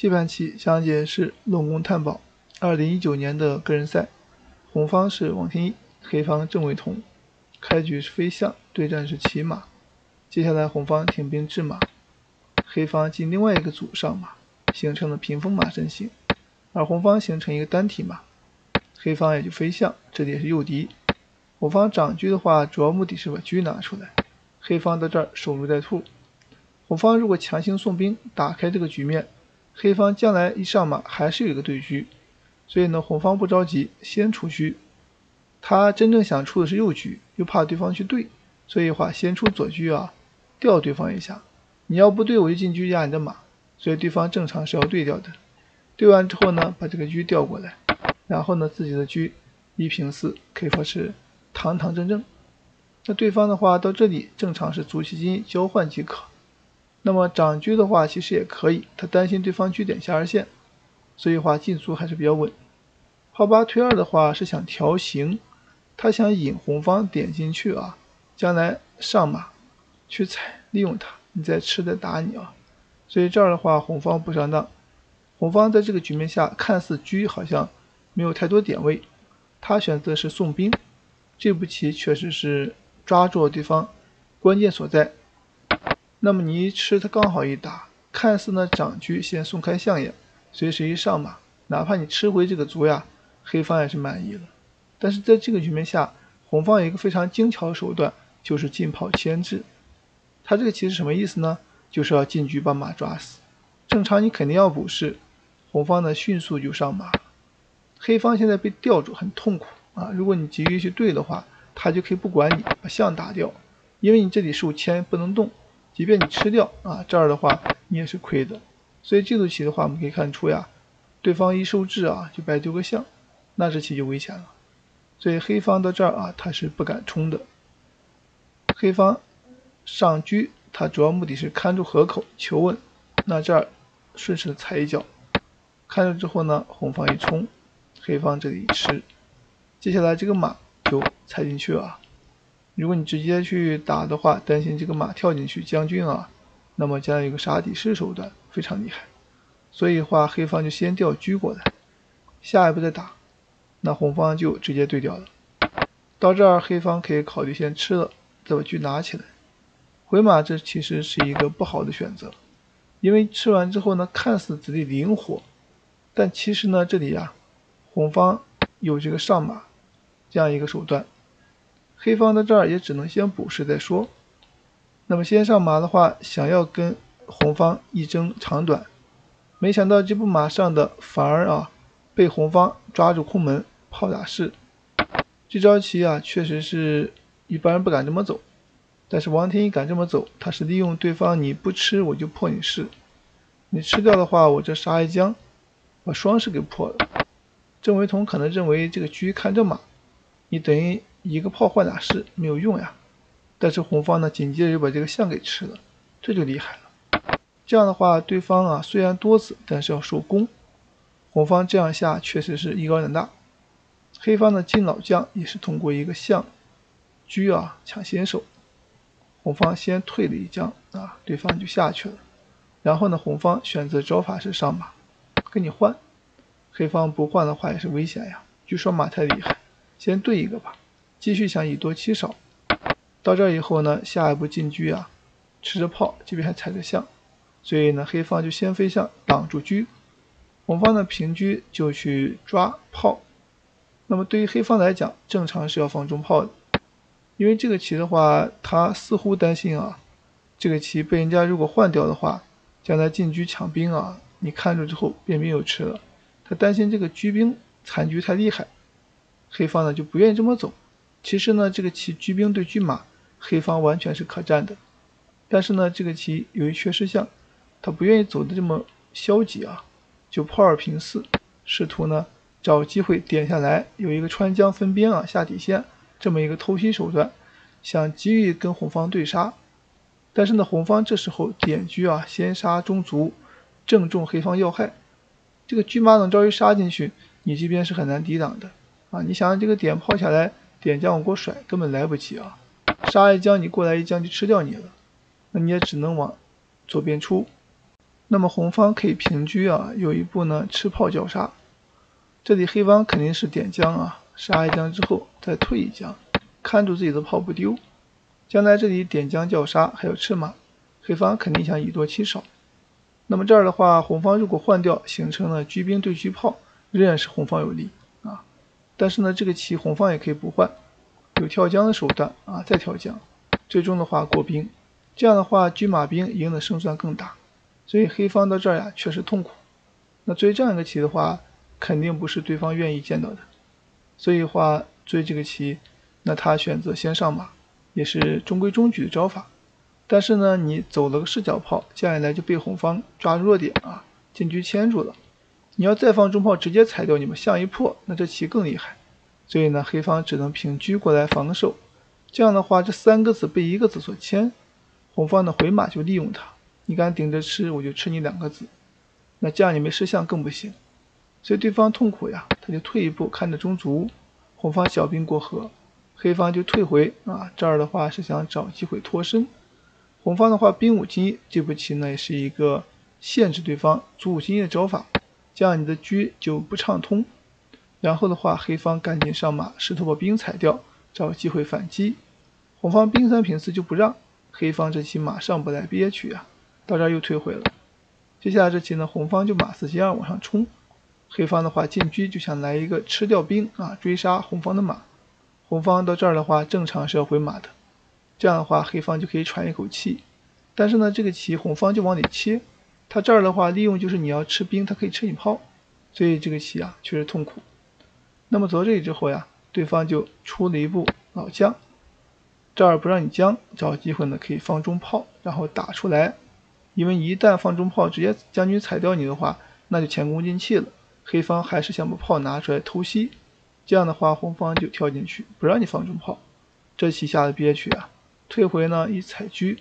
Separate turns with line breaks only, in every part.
这盘棋讲解是龙宫探宝二零一九年的个人赛，红方是王天一，黑方郑伟彤。开局是飞象，对战是骑马。接下来红方停兵制马，黑方进另外一个组上马，形成了屏风马阵型。而红方形成一个单体马，黑方也就飞象，这里也是诱敌。红方长车的话，主要目的是把车拿出来。黑方到这儿守株待兔。红方如果强行送兵，打开这个局面。黑方将来一上马还是有一个对车，所以呢，红方不着急，先出车。他真正想出的是右车，又怕对方去对，所以话先出左车啊，吊对方一下。你要不对，我就进车压你的马，所以对方正常是要对掉的。对完之后呢，把这个车调过来，然后呢，自己的车一平四，可以说是堂堂正正。那对方的话到这里正常是卒棋金交换即可。那么长车的话其实也可以，他担心对方车点下二线，所以话进卒还是比较稳。炮八推二的话是想调形，他想引红方点进去啊，将来上马去踩，利用他，你再吃再打你啊。所以这儿的话红方不上当，红方在这个局面下看似车好像没有太多点位，他选择是送兵，这步棋确实是抓住了对方关键所在。那么你一吃，他刚好一打，看似呢长车先松开象眼，随时一上马，哪怕你吃回这个卒呀，黑方也是满意了。但是在这个局面下，红方有一个非常精巧的手段，就是进炮牵制。他这个棋是什么意思呢？就是要进车把马抓死。正常你肯定要补士，红方呢迅速就上马。黑方现在被吊住，很痛苦啊！如果你急于去对的话，他就可以不管你把象打掉，因为你这里受牵不能动。即便你吃掉啊，这儿的话你也是亏的。所以这组棋的话，我们可以看出呀，对方一受制啊，就白丢个象，那这棋就危险了。所以黑方到这儿啊，他是不敢冲的。黑方上车，他主要目的是看住河口求稳。那这儿顺势踩一脚，看住之后呢，红方一冲，黑方这里吃，接下来这个马就踩进去啊。如果你直接去打的话，担心这个马跳进去将军啊，那么将来有个杀敌士手段非常厉害。所以话黑方就先调车过来，下一步再打，那红方就直接对掉了。到这儿黑方可以考虑先吃了，再把车拿起来。回马这其实是一个不好的选择，因为吃完之后呢，看似子力灵活，但其实呢这里呀，红方有这个上马这样一个手段。黑方在这儿也只能先补士再说。那么先上马的话，想要跟红方一争长短，没想到这步马上的反而啊被红方抓住空门炮打士。这招棋啊确实是一般人不敢这么走，但是王天一敢这么走，他是利用对方你不吃我就破你士，你吃掉的话我这杀一将把双士给破了。郑维彤可能认为这个车看这马，你等于。一个炮换俩士没有用呀，但是红方呢紧接着就把这个象给吃了，这就厉害了。这样的话，对方啊虽然多子，但是要受攻。红方这样下确实是艺高人大。黑方的金老将也是通过一个象车啊抢先手，红方先退了一将啊，对方就下去了。然后呢，红方选择招法是上马，跟你换。黑方不换的话也是危险呀，据说马太厉害，先对一个吧。继续想以多欺少，到这以后呢，下一步进车啊，吃着炮，这边还踩着象，所以呢，黑方就先飞象挡住车，红方的平车就去抓炮。那么对于黑方来讲，正常是要放中炮的，因为这个棋的话，他似乎担心啊，这个棋被人家如果换掉的话，将来进车抢兵啊，你看住之后变兵又吃了，他担心这个车兵残局太厉害，黑方呢就不愿意这么走。其实呢，这个棋车兵对车马，黑方完全是可战的。但是呢，这个棋由于缺失象，他不愿意走的这么消极啊，就炮二平四，试图呢找机会点下来，有一个穿江分边啊下底线这么一个偷袭手段，想急于跟红方对杀。但是呢，红方这时候点车啊，先杀中卒，正中黑方要害。这个车马等招一杀进去，你这边是很难抵挡的啊！你想想这个点炮下来。点将往过甩，根本来不及啊！杀一将你过来一将就吃掉你了，那你也只能往左边出。那么红方可以平车啊，有一步呢吃炮叫杀。这里黑方肯定是点将啊，杀一将之后再退一将，看住自己的炮不丢。将来这里点将叫杀还有吃马，黑方肯定想以多欺少。那么这儿的话，红方如果换掉，形成了车兵对车炮，仍然是红方有利。但是呢，这个棋红方也可以不换，有跳将的手段啊，再跳将，最终的话过兵。这样的话，车马兵赢的胜算更大。所以黑方到这儿呀，确实痛苦。那追这样一个棋的话，肯定不是对方愿意见到的。所以话追这个棋，那他选择先上马，也是中规中矩的招法。但是呢，你走了个视角炮，接下来就被红方抓住弱点啊，进车牵住了。你要再放中炮直接踩掉你们，象一破，那这棋更厉害。所以呢，黑方只能平车过来防守。这样的话，这三个子被一个子所牵，红方的回马就利用它。你敢顶着吃，我就吃你两个子。那这样你没吃象更不行。所以对方痛苦呀，他就退一步看着中卒，红方小兵过河，黑方就退回啊。这儿的话是想找机会脱身。红方的话，兵五进一这步棋呢，也是一个限制对方卒五进一的招法，这样你的车就不畅通。然后的话，黑方赶紧上马，试图把兵踩掉，找机会反击。红方兵三平四就不让，黑方这棋马上不来憋屈啊，到这儿又退回了。接下来这棋呢，红方就马四进二往上冲，黑方的话进车就想来一个吃掉兵啊，追杀红方的马。红方到这儿的话，正常是要回马的。这样的话，黑方就可以喘一口气。但是呢，这个棋红方就往里切，他这儿的话利用就是你要吃兵，他可以吃你炮，所以这个棋啊确实痛苦。那么走到这里之后呀，对方就出了一步老将，这儿不让你将，找机会呢可以放中炮，然后打出来。因为一旦放中炮，直接将军踩掉你的话，那就前功尽弃了。黑方还是想把炮拿出来偷袭，这样的话红方就跳进去，不让你放中炮，这棋下的憋屈啊。退回呢，一踩车，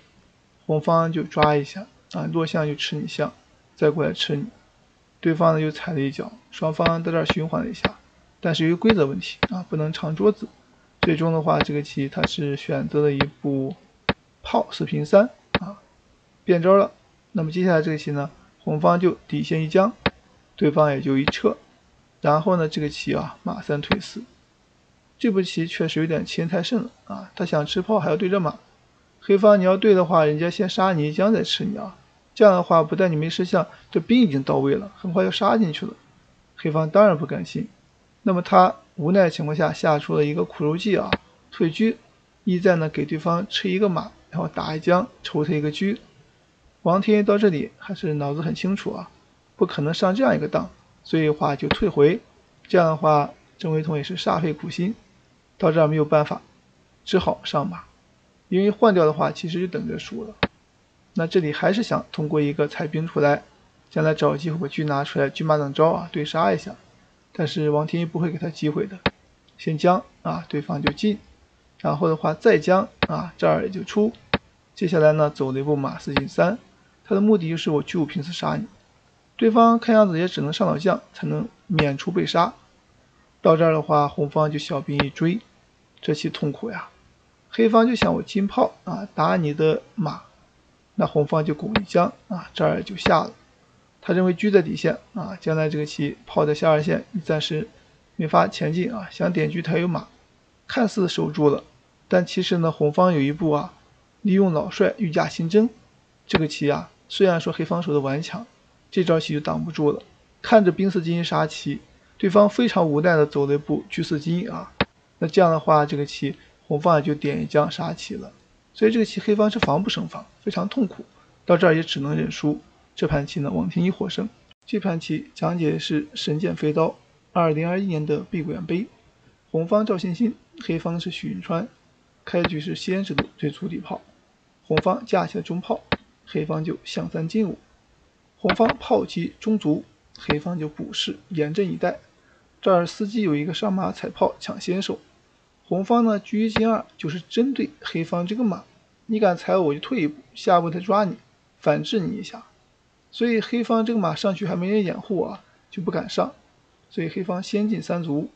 红方就抓一下啊，落象就吃你象，再过来吃你。对方呢又踩了一脚，双方在这儿循环了一下，但是由于规则问题啊，不能长桌子。最终的话，这个棋他是选择了一步炮四平三啊，变招了。那么接下来这个棋呢，红方就底线一将，对方也就一撤，然后呢这个棋啊马三退四。这步棋确实有点棋太甚了啊！他想吃炮还要对着马，黑方你要对的话，人家先杀你一将再吃你啊！这样的话不但你没吃象，这兵已经到位了，很快就杀进去了。黑方当然不甘心，那么他无奈情况下下出了一个苦肉计啊，退车，意在呢给对方吃一个马，然后打一将抽他一个车。王天一到这里还是脑子很清楚啊，不可能上这样一个当，所以话就退回。这样的话，郑维彤也是煞费苦心。到这儿没有办法，只好上马，因为换掉的话，其实就等着输了。那这里还是想通过一个踩兵出来，将来找机会把车拿出来，车马等招啊，对杀一下。但是王天一不会给他机会的，先将啊，对方就进，然后的话再将啊，这儿也就出。接下来呢，走了一步马四进三，他的目的就是我车五平四杀你。对方看样子也只能上老将才能免除被杀。到这儿的话，红方就小兵一追，这棋痛苦呀。黑方就想我金炮啊打你的马，那红方就拱一将啊，这儿就下了。他认为车在底线啊，将来这个棋炮在下二线，你暂时没法前进啊。想点车他有马，看似守住了，但其实呢，红方有一步啊，利用老帅御驾亲征。这个棋啊，虽然说黑方守的顽强，这招棋就挡不住了。看着兵四进一杀棋。对方非常无奈的走了一步车四进啊，那这样的话，这个棋红方也就点一将杀棋了，所以这个棋黑方是防不胜防，非常痛苦，到这儿也只能认输。这盘棋呢，王天一获胜。这盘棋讲解是神剑飞刀，二零二一年的碧桂园杯，红方赵欣欣，黑方是许云川。开局是先制度对粗底炮，红方架起了中炮，黑方就象三进五，红方炮击中卒，黑方就补士严阵以待。这儿司机有一个上马踩炮抢先手，红方呢车一进二就是针对黑方这个马，你敢踩我我就退一步，下一步再抓你，反制你一下。所以黑方这个马上去还没人掩护啊，就不敢上。所以黑方先进三卒，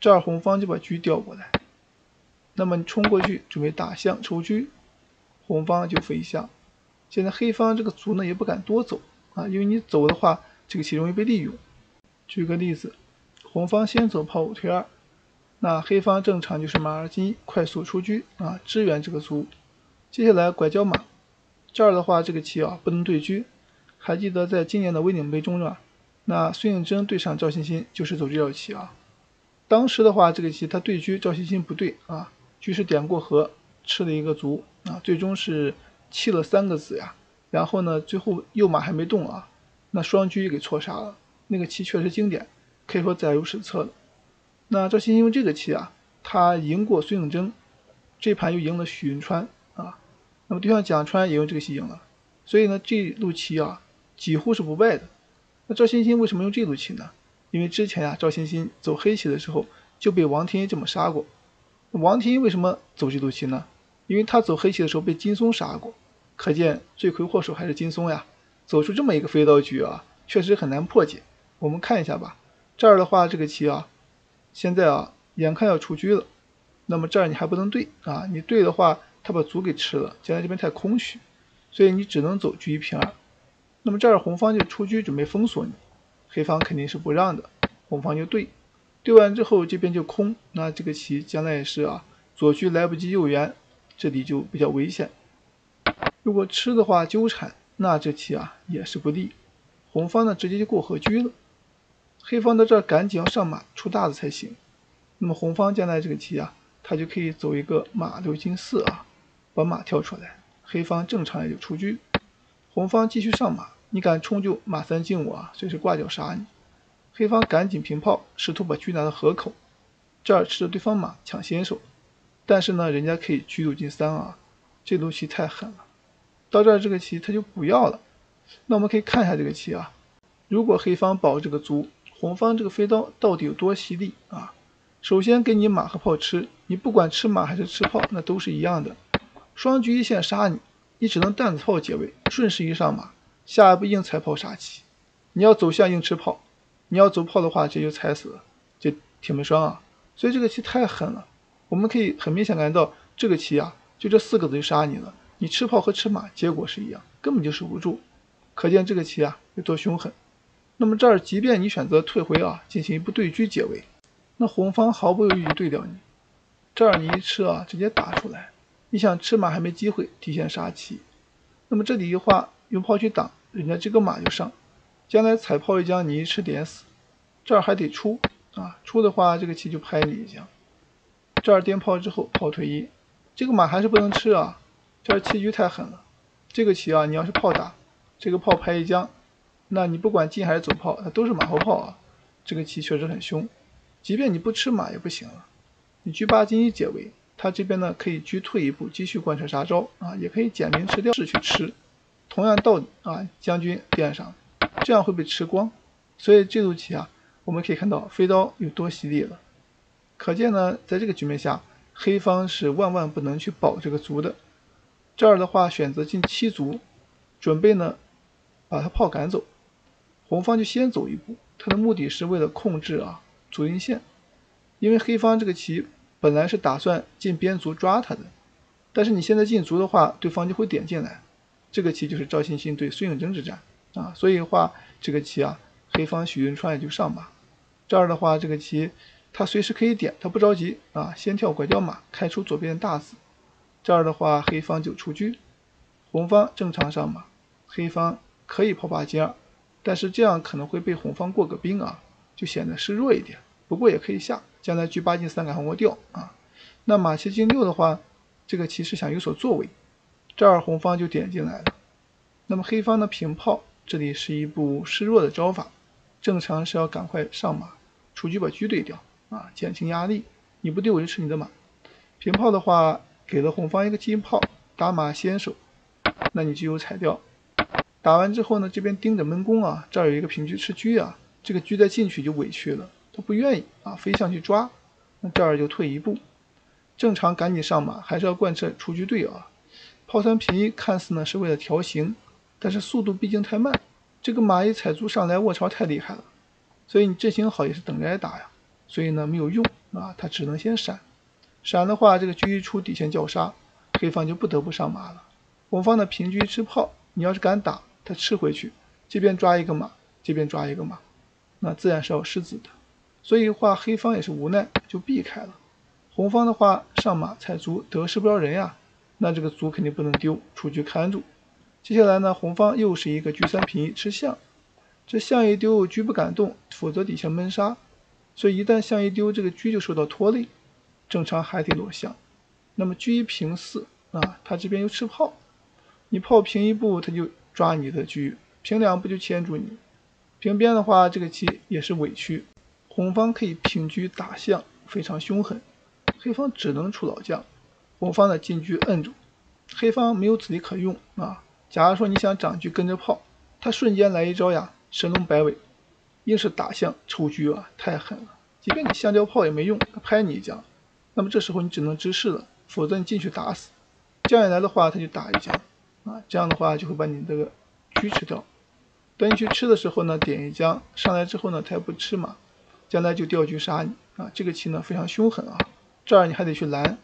这儿红方就把车调过来，那么你冲过去准备打象抽车，红方就飞象。现在黑方这个卒呢也不敢多走，啊，因为你走的话，这个棋容易被利用。举个例子，红方先走炮五退二，那黑方正常就是马二进一，快速出车啊，支援这个卒。接下来拐角马，这儿的话这个棋啊不能对车。还记得在今年的威鼎杯中是吧？那孙颖珍对上赵欣欣就是走这道棋啊。当时的话这个棋他对车，赵欣欣不对啊，车是点过河，吃了一个卒啊，最终是弃了三个子呀。然后呢，最后右马还没动啊，那双车给错杀了。那个棋确实经典，可以说载入史册了。那赵鑫因为这个棋啊，他赢过孙颖珍，这盘又赢了许云川啊。那么对象蒋川也用这个棋赢了，所以呢，这路棋啊几乎是不败的。那赵欣欣为什么用这路棋呢？因为之前啊，赵欣欣走黑棋的时候就被王天一这么杀过。王天一为什么走这路棋呢？因为他走黑棋的时候被金松杀过。可见罪魁祸首还是金松呀，走出这么一个飞刀局啊，确实很难破解。我们看一下吧，这儿的话这个棋啊，现在啊眼看要出车了，那么这儿你还不能对啊，你对的话他把卒给吃了，将来这边太空虚，所以你只能走车一平二。那么这儿红方就出车准备封锁你，黑方肯定是不让的，红方就对，对完之后这边就空，那这个棋将来也是啊左车来不及救援，这里就比较危险。如果吃的话纠缠，那这棋啊也是不利。红方呢直接就过河车了，黑方在这赶紧要上马出大子才行。那么红方将来这个棋啊，他就可以走一个马六进四啊，把马跳出来，黑方正常也就出车。红方继续上马，你敢冲就马三进五啊，随时挂角杀你。黑方赶紧平炮，试图把车拿到河口，这儿吃了对方马抢先手，但是呢，人家可以车六进三啊，这路棋太狠了。到这儿这个棋他就不要了，那我们可以看一下这个棋啊，如果黑方保这个卒，红方这个飞刀到底有多犀利啊？首先给你马和炮吃，你不管吃马还是吃炮，那都是一样的，双车一线杀你，你只能担子炮解围，顺势一上马，下一步硬踩炮杀棋。你要走向硬吃炮，你要走炮的话，这就踩死了，这铁门双啊，所以这个棋太狠了。我们可以很明显感觉到这个棋啊，就这四个子就杀你了。你吃炮和吃马结果是一样，根本就守不住，可见这个棋啊有多凶狠。那么这儿即便你选择退回啊，进行一步对车解围，那红方毫不犹豫就对掉你。这儿你一吃啊，直接打出来，你想吃马还没机会，提前杀棋。那么这里一话用炮去挡，人家这个马就上，将来踩炮一将你一吃点死。这儿还得出啊，出的话这个棋就拍你一将。这儿颠炮之后炮退一，这个马还是不能吃啊。这棋局太狠了，这个棋啊，你要是炮打，这个炮拍一将，那你不管进还是走炮，它都是马后炮啊。这个棋确实很凶，即便你不吃马也不行了。你车八进一解围，他这边呢可以车退一步继续贯彻杀招啊，也可以简明吃掉士去吃，同样道理啊，将军垫上，这样会被吃光。所以这组棋啊，我们可以看到飞刀有多犀利了。可见呢，在这个局面下，黑方是万万不能去保这个卒的。这儿的话选择进七卒，准备呢把他炮赶走，红方就先走一步，他的目的是为了控制啊卒阴线，因为黑方这个棋本来是打算进边卒抓他的，但是你现在进卒的话，对方就会点进来，这个棋就是赵欣欣对孙颖珍之战啊，所以的话这个棋啊，黑方许云川也就上马，这儿的话这个棋他随时可以点，他不着急啊，先跳拐角马，开出左边的大子。这儿的话，黑方就出车，红方正常上马，黑方可以炮八进二，但是这样可能会被红方过个兵啊，就显得示弱一点。不过也可以下，将来车八进三赶红过掉啊。那马七进六的话，这个棋是想有所作为，这儿红方就点进来了。那么黑方的平炮，这里是一步示弱的招法，正常是要赶快上马，出车把车对掉啊，减轻压力。你不对我就吃你的马。平炮的话。给了红方一个金炮，打马先手，那你就有踩掉。打完之后呢，这边盯着闷攻啊，这儿有一个平车吃车啊，这个车再进去就委屈了，他不愿意啊，飞象去抓，那这儿就退一步。正常赶紧上马，还是要贯彻出车队啊。炮三平一看似呢是为了调形，但是速度毕竟太慢，这个马一踩卒上来卧槽太厉害了，所以你阵型好也是等着挨打呀，所以呢没有用啊，他只能先闪。闪的话，这个车一出底线叫杀，黑方就不得不上马了。红方的平车吃炮，你要是敢打，他吃回去，这边抓一个马，这边抓一个马，那自然是要失子的。所以话，黑方也是无奈，就避开了。红方的话，上马踩卒得失不饶人呀，那这个卒肯定不能丢，出车看住。接下来呢，红方又是一个车三平一吃象，这象一丢，车不敢动，否则底下闷杀。所以一旦象一丢，这个车就受到拖累，正常还得落象。那么车一平四啊，他这边又吃炮，你炮平一步，他就抓你的车，平两步就牵住你。平边的话，这个棋也是委屈，红方可以平车打象，非常凶狠。黑方只能出老将，红方的进车摁住，黑方没有子力可用啊。假如说你想长车跟着炮，他瞬间来一招呀，神龙摆尾，硬是打象抽车啊，太狠了。即便你象掉炮也没用，他拍你一将，那么这时候你只能直视了，否则你进去打死。将一来的话，他就打一将啊，这样的话就会把你这个车吃掉。等你去吃的时候呢，点一将上来之后呢，他也不吃马，将来就掉车杀你啊。这个棋呢非常凶狠啊。这儿你还得去拦，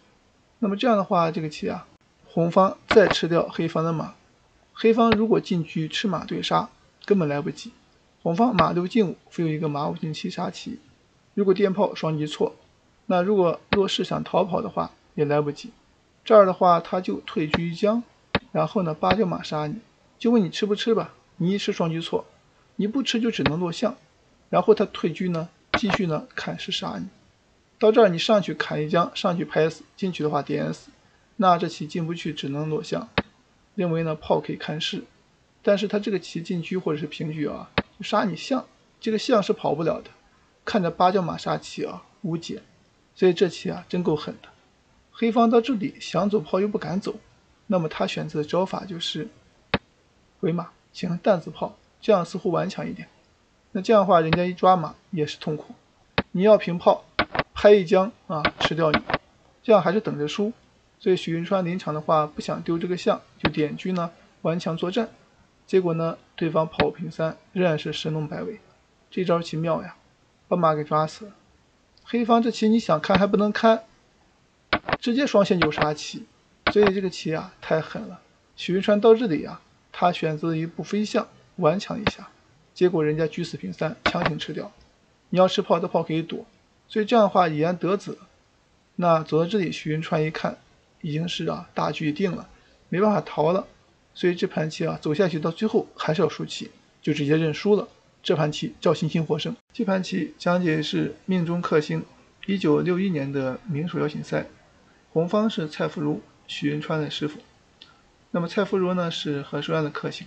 那么这样的话，这个棋啊，红方再吃掉黑方的马，黑方如果进车吃马对杀，根本来不及。红方马六进五，会有一个马五进七杀棋，如果电炮双击错，那如果弱势想逃跑的话，也来不及。这儿的话，他就退车一将，然后呢八角马杀你，就问你吃不吃吧。你一吃双击错，你不吃就只能落象，然后他退车呢，继续呢砍士杀你。到这儿你上去砍一将，上去拍死，进去的话点死，那这棋进不去，只能落象。认为呢炮可以看士，但是他这个棋进车或者是平车啊，就杀你象，这个象是跑不了的。看着八角马杀棋啊，无解，所以这棋啊真够狠的。黑方到这里想走炮又不敢走，那么他选择的招法就是回马形成担子炮，这样似乎顽强一点。那这样的话，人家一抓马也是痛苦。你要平炮。拍一将啊，吃掉你，这样还是等着输。所以许云川临场的话不想丢这个象，就点车呢顽强作战。结果呢，对方炮平三，仍然是神龙摆尾。这招奇妙呀，把马给抓死了。黑方这棋你想看还不能看，直接双线就杀棋。所以这个棋啊太狠了。许云川到这里啊，他选择一步飞象顽强一下，结果人家车四平三，强行吃掉。你要吃炮，这炮可以躲。所以这样的话，以言得子。那走到这里，许云川一看，已经是啊大局已定了，没办法逃了。所以这盘棋啊，走下去到最后还是要输棋，就直接认输了。这盘棋赵欣欣获胜。这盘棋讲解是命中克星，一九六一年的名手邀请赛，红方是蔡福如，徐云川的师傅。那么蔡福如呢是何书安的克星，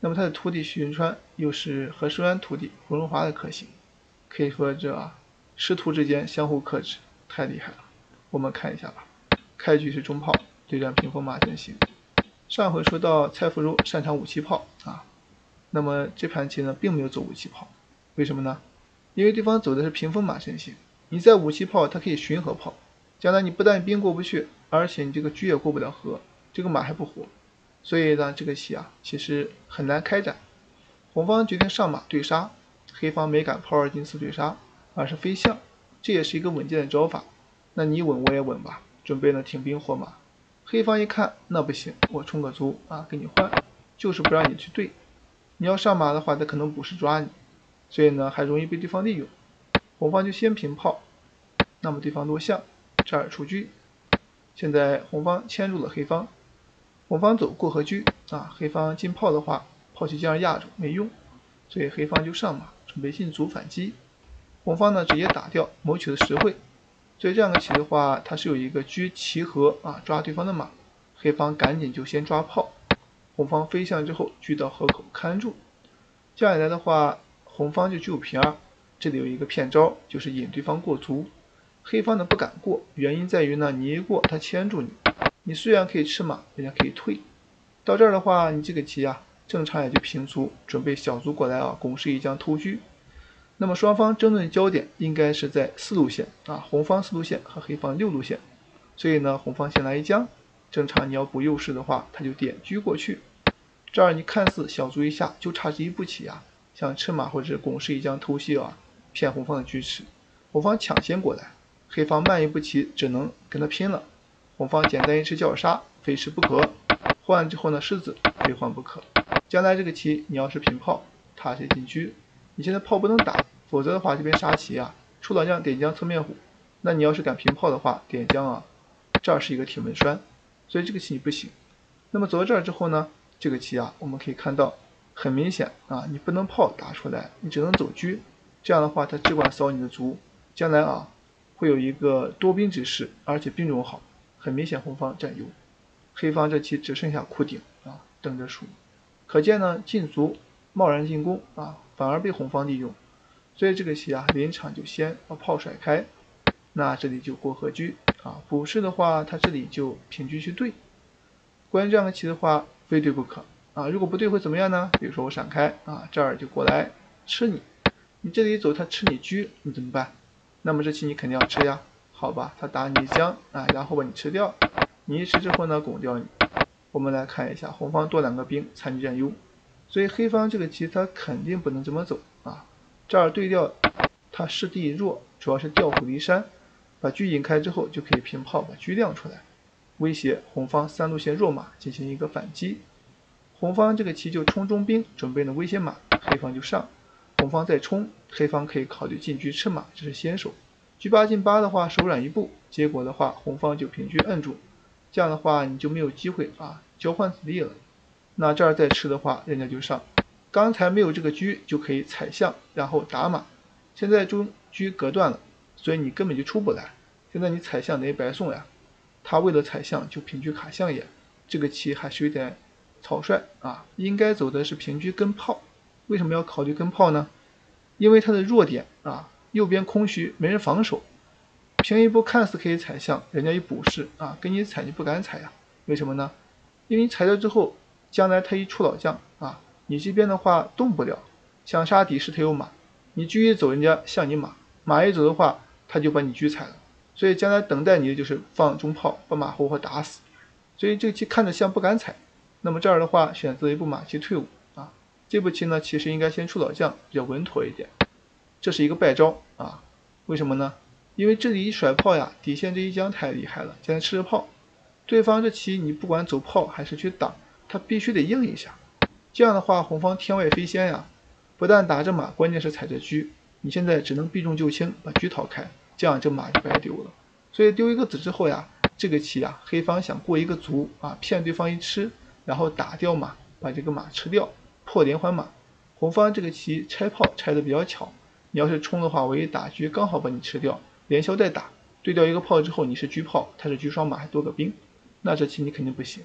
那么他的徒弟徐云川又是何书安徒弟胡荣华的克星，可以说这。师徒之间相互克制，太厉害了。我们看一下吧。开局是中炮对战屏风马阵型。上回说到蔡福如擅长五七炮啊，那么这盘棋呢并没有走五七炮，为什么呢？因为对方走的是屏风马阵型，你在五七炮，它可以巡河炮，将来你不但兵过不去，而且你这个车也过不了河，这个马还不活，所以呢这个棋啊其实很难开展。红方决定上马对杀，黑方没敢炮二进四对杀。而是飞象，这也是一个稳健的招法。那你稳我也稳吧，准备呢挺兵活马。黑方一看那不行，我冲个卒啊，跟你换，就是不让你去对。你要上马的话，他可能不是抓你，所以呢还容易被对方利用。红方就先平炮，那么对方落象，这儿出车。现在红方牵住了黑方，红方走过河车啊，黑方进炮的话，炮去这样压住没用，所以黑方就上马，准备进卒反击。红方呢直接打掉，谋取了实惠。所以这样的棋的话，它是有一个车骑河啊，抓对方的马。黑方赶紧就先抓炮，红方飞象之后车到河口看住。这样来的话，红方就具有平二。这里有一个骗招，就是引对方过卒。黑方呢不敢过，原因在于呢你一过他牵住你，你虽然可以吃马，人家可以退。到这儿的话，你这个棋啊，正常也就平卒，准备小卒过来啊，拱士一将偷车。那么双方争论焦点应该是在四路线啊，红方四路线和黑方六路线。所以呢，红方先来一将，正常你要补右士的话，他就点车过去。这儿你看似小卒一下，就差这一步棋啊，想吃马或者拱士一将偷袭啊，骗红方的车吃。红方抢先过来，黑方慢一步棋，只能跟他拼了。红方简单一吃叫杀，非吃不可。换之后呢，狮子非换不可。将来这个棋你要是平炮，他先进车，你现在炮不能打，否则的话这边杀棋啊，出老将点将侧面虎，那你要是敢平炮的话，点将啊，这儿是一个铁门栓，所以这个棋你不行。那么走到这儿之后呢，这个棋啊，我们可以看到很明显啊，你不能炮打出来，你只能走车，这样的话他只管扫你的卒，将来啊会有一个多兵之势，而且兵种好，很明显红方占优。黑方这棋只剩下库顶啊，等着输。可见呢，进卒贸然进攻啊，反而被红方利用。所以这个棋啊，临场就先把炮甩开，那这里就过河车啊。补士的话，他这里就平车去对。关于这样的棋的话，非对不可啊。如果不对会怎么样呢？比如说我闪开啊，这儿就过来吃你。你这里走，他吃你车，你怎么办？那么这棋你肯定要吃呀，好吧？他打你一将啊，然后把你吃掉。你一吃之后呢，拱掉你。我们来看一下，红方多两个兵，残局占优，所以黑方这个棋他肯定不能这么走啊。这儿对调，他势地弱，主要是调虎离山，把车引开之后就可以平炮，把车亮出来，威胁红方三路线弱马进行一个反击。红方这个棋就冲中兵，准备呢威胁马，黑方就上。红方再冲，黑方可以考虑进车吃马，这是先手。车八进八的话，手软一步，结果的话，红方就平车摁住。这样的话你就没有机会啊交换子弟了。那这儿再吃的话，人家就上。刚才没有这个车就可以踩象，然后打马。现在中车隔断了，所以你根本就出不来。现在你踩象等于白送呀。他为了踩象就平车卡象眼，这个棋还是有点草率啊。应该走的是平车跟炮。为什么要考虑跟炮呢？因为它的弱点啊，右边空虚，没人防守。平一步看似可以踩象，人家一补士啊，跟你踩你不敢踩呀？为什么呢？因为你踩掉之后，将来他一出老将啊，你这边的话动不了，想杀敌士他有马，你车一走，人家象你马，马一走的话，他就把你车踩了，所以将来等待你的就是放中炮，把马活活打死。所以这个棋看着像不敢踩，那么这儿的话选择一步马骑退伍啊，这步棋呢其实应该先出老将，比较稳妥一点，这是一个败招啊，为什么呢？因为这里一甩炮呀，底线这一将太厉害了，现在吃着炮，对方这棋你不管走炮还是去挡，他必须得应一下。这样的话，红方天外飞仙呀，不但打着马，关键是踩着车，你现在只能避重就轻，把车逃开，这样这马就白丢了。所以丢一个子之后呀，这个棋啊，黑方想过一个卒啊，骗对方一吃，然后打掉马，把这个马吃掉，破连环马。红方这个棋拆炮拆的比较巧，你要是冲的话，我一打车刚好把你吃掉。连消带打，对掉一个炮之后，你是车炮，他是车双马，还多个兵，那这棋你肯定不行，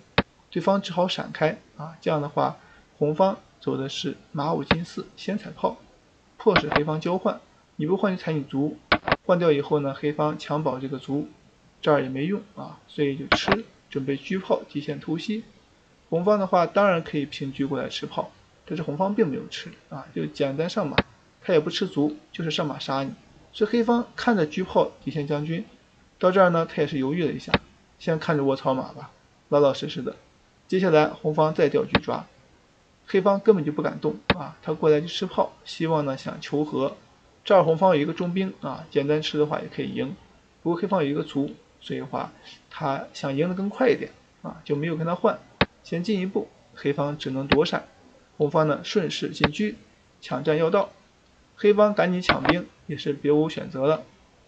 对方只好闪开啊。这样的话，红方走的是马五进四，先踩炮，迫使黑方交换。你不换就踩你卒，换掉以后呢，黑方强保这个卒，这儿也没用啊，所以就吃，准备车炮极限突袭。红方的话当然可以平车过来吃炮，但是红方并没有吃啊，就简单上马，他也不吃卒，就是上马杀你。所以黑方看着车炮底线将军，到这儿呢，他也是犹豫了一下，先看着卧槽马吧，老老实实的。接下来红方再调车抓，黑方根本就不敢动啊，他过来就吃炮，希望呢想求和。这儿红方有一个中兵啊，简单吃的话也可以赢。不过黑方有一个卒，所以话他想赢得更快一点啊，就没有跟他换，先进一步，黑方只能躲闪。红方呢顺势进车，抢占要道。黑方赶紧抢兵，也是别无选择了。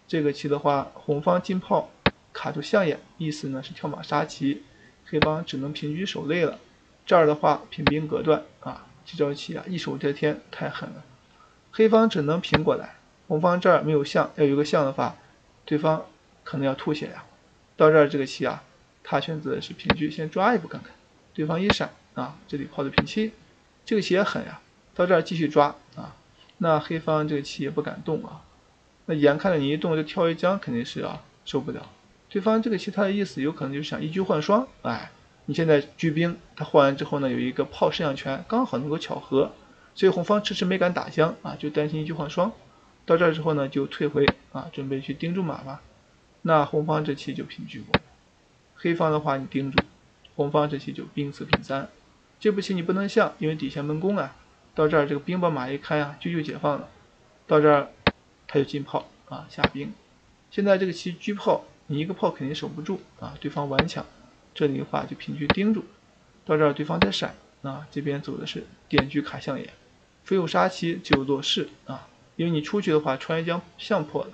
这个棋的话，红方进炮卡住象眼，意思呢是跳马杀棋，黑方只能平车守肋了。这儿的话，平兵隔断啊，这招棋啊，一手遮天，太狠了。黑方只能平过来，红方这儿没有象，要有个象的话，对方可能要吐血呀。到这儿这个棋啊，他选择的是平车，先抓一步看看。对方一闪啊，这里炮的平七，这个棋也狠呀。到这儿继续抓啊。那黑方这个棋也不敢动啊，那眼看着你一动就跳一将，肯定是啊受不了。对方这个棋他的意思有可能就是想一车换双，哎，你现在车兵他换完之后呢，有一个炮摄像权，刚好能够巧合，所以红方迟迟没敢打将啊，就担心一车换双。到这儿之后呢，就退回啊，准备去盯住马吧。那红方这棋就平车过，黑方的话你盯住，红方这棋就兵四平三。这步棋你不能象，因为底下闷攻啊。到这儿，这个兵把马一开啊，车就解放了。到这儿，他就进炮啊，下兵。现在这个棋车炮，你一个炮肯定守不住啊，对方顽强。这里的话就平车盯住。到这儿，对方再闪啊，这边走的是点车卡象眼，非有杀棋就落士啊，因为你出去的话，穿一将相破了。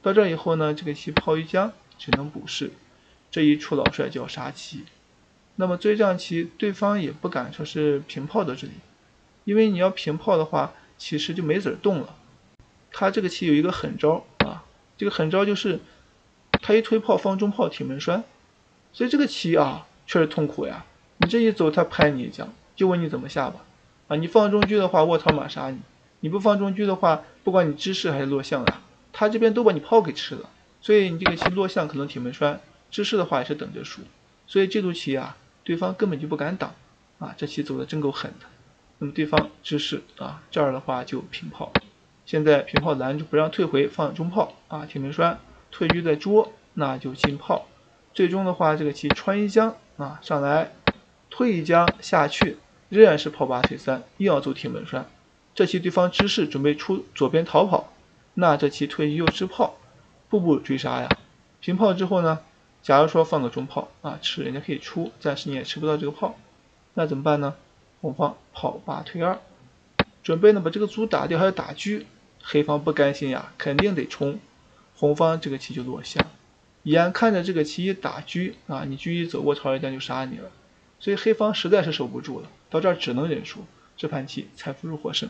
到这以后呢，这个棋炮一将只能补士，这一出老帅就要杀棋。那么追将棋，对方也不敢说是平炮到这里，因为你要平炮的话，其实就没子动了。他这个棋有一个狠招啊，这个狠招就是他一推炮放中炮铁门栓，所以这个棋啊确实痛苦呀。你这一走，他拍你一将，就问你怎么下吧。啊，你放中车的话，卧槽马杀你；你不放中车的话，不管你知士还是落象啊，他这边都把你炮给吃了。所以你这个棋落象可能铁门栓，知士的话也是等着输。所以这步棋啊，对方根本就不敢挡啊，这棋走的真够狠的。那么对方知士啊，这儿的话就平炮。现在平炮拦住不让退回，放中炮啊，铁门栓退车再捉，那就进炮。最终的话，这个棋穿一将啊上来。退一将下去，仍然是炮八退三，又要走铁门栓。这棋对方知士准备出左边逃跑，那这棋退一又吃炮，步步追杀呀。平炮之后呢，假如说放个中炮啊，吃人家可以出，暂时你也吃不到这个炮，那怎么办呢？红方炮八退二，准备呢把这个卒打掉，还要打车。黑方不甘心呀，肯定得冲。红方这个棋就落象，眼看着这个棋一打车啊，你车一走，过朝一将就杀你了。所以黑方实在是守不住了，到这儿只能认输。这盘棋，财富入获胜。